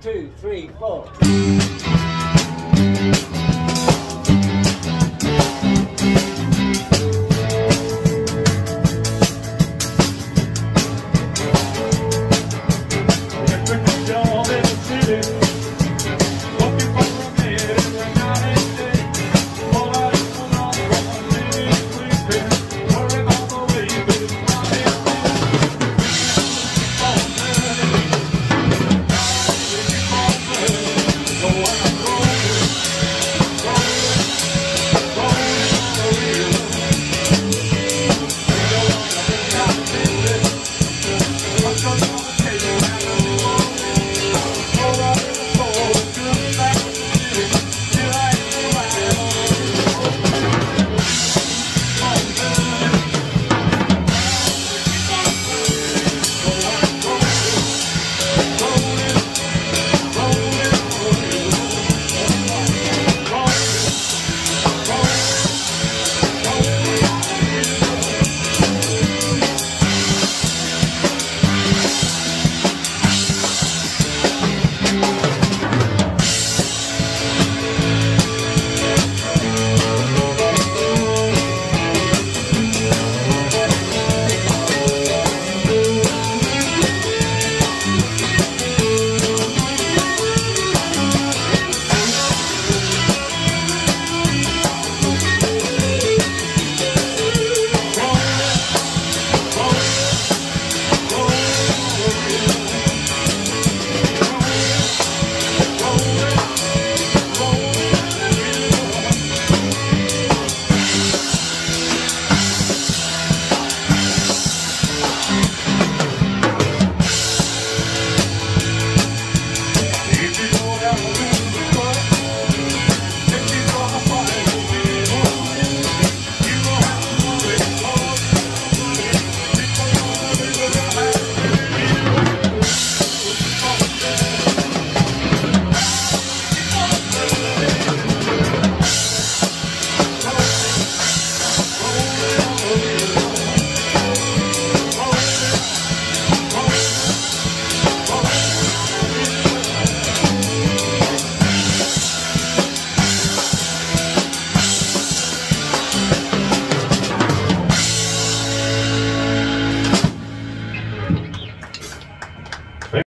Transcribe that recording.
Two, three, four.